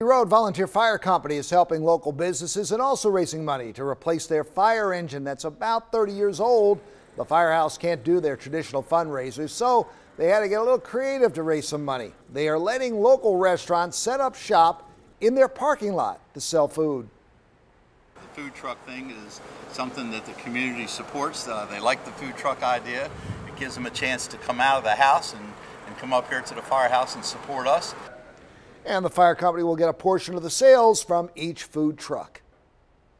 Road Volunteer Fire Company is helping local businesses and also raising money to replace their fire engine that's about 30 years old. The firehouse can't do their traditional fundraisers, so they had to get a little creative to raise some money. They are letting local restaurants set up shop in their parking lot to sell food. The food truck thing is something that the community supports. Uh, they like the food truck idea. It gives them a chance to come out of the house and, and come up here to the firehouse and support us. And the fire company will get a portion of the sales from each food truck.